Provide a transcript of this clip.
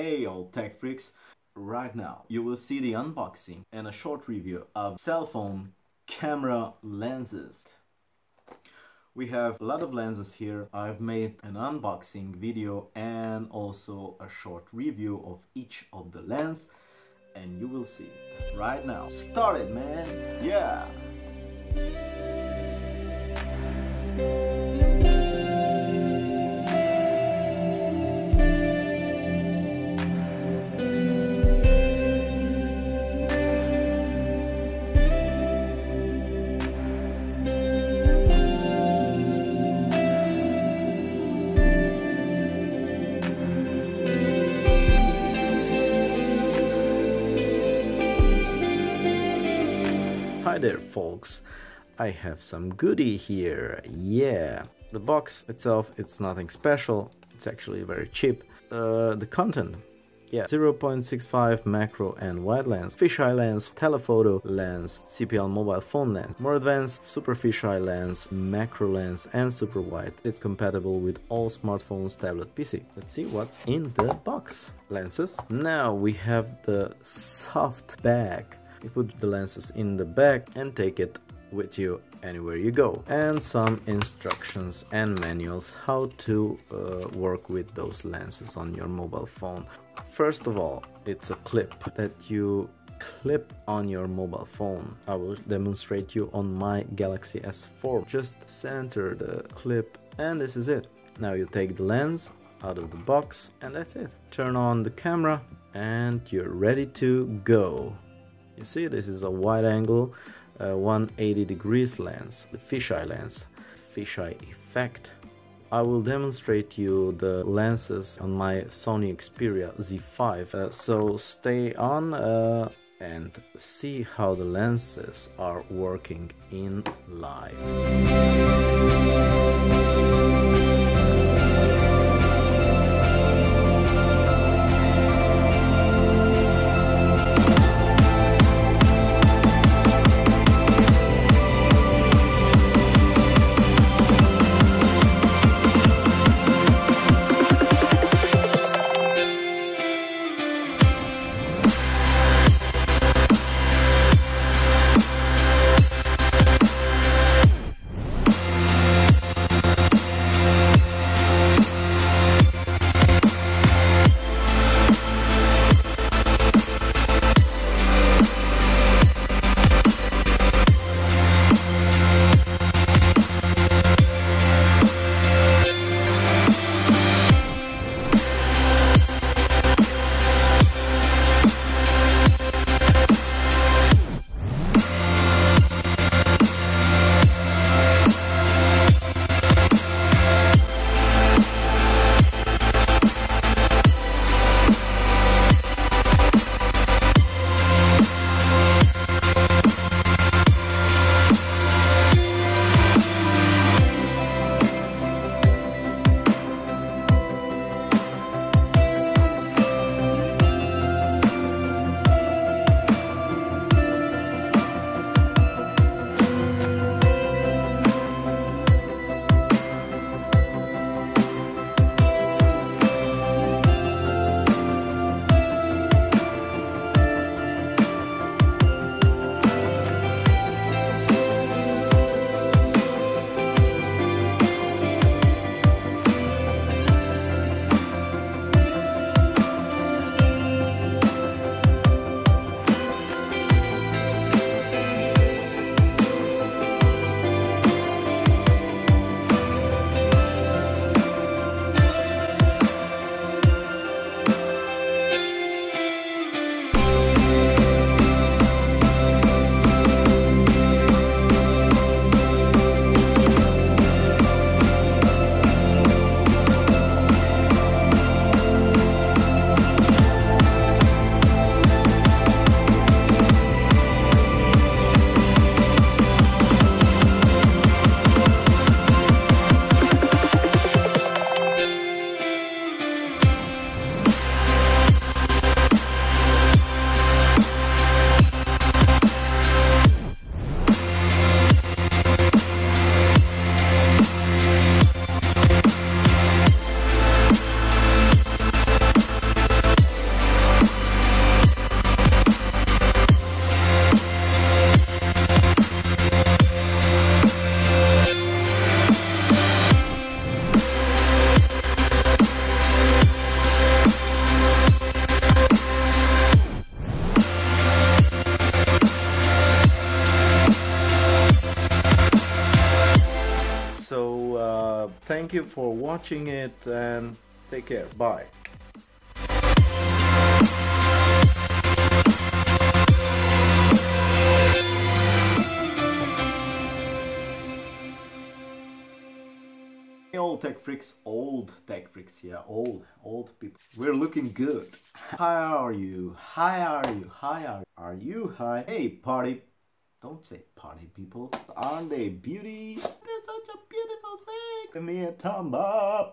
Hey all tech freaks! Right now you will see the unboxing and a short review of cell phone camera lenses. We have a lot of lenses here. I've made an unboxing video and also a short review of each of the lens and you will see right now. Start it man! Yeah! Hi there folks, I have some goodie here, yeah. The box itself, it's nothing special, it's actually very cheap. Uh, the content, yeah, 0.65 macro and wide lens, fisheye lens, telephoto lens, CPL mobile phone lens, more advanced super fisheye lens, macro lens and super wide. It's compatible with all smartphones, tablet, PC. Let's see what's in the box. Lenses. Now we have the soft bag you put the lenses in the bag and take it with you anywhere you go. And some instructions and manuals how to uh, work with those lenses on your mobile phone. First of all it's a clip that you clip on your mobile phone. I will demonstrate you on my galaxy s4 just center the clip and this is it. Now you take the lens out of the box and that's it. Turn on the camera and you're ready to go you see this is a wide angle uh, 180 degrees lens, the fisheye lens, fisheye effect. I will demonstrate you the lenses on my Sony Xperia Z5 uh, so stay on uh, and see how the lenses are working in live. Thank you for watching it and take care. Bye. Old tech freaks, old tech freaks, yeah, old, old people. We're looking good. How are you? How are you? How are, you? are you? Hi. Hey, party. Don't say party people. Aren't they beauty? They're such a beautiful thing. Give me a thumb up.